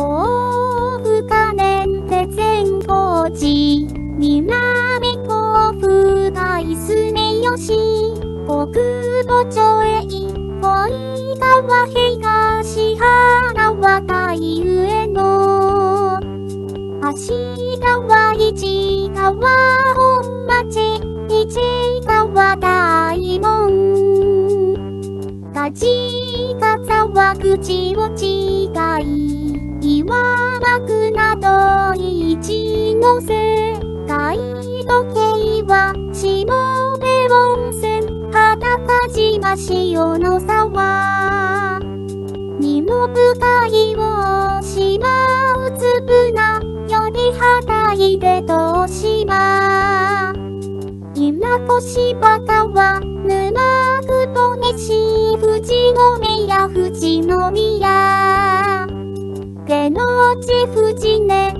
甲府可燃鉄線高地南甲府大住吉国母町へ一本川東原は井上野芦川市川本町市川大門梶笠は口を違い島潮の沢にも深いを島うつぶなよりはたいでと島今越バカは沼久保西富士宮富士宮手の内富士ね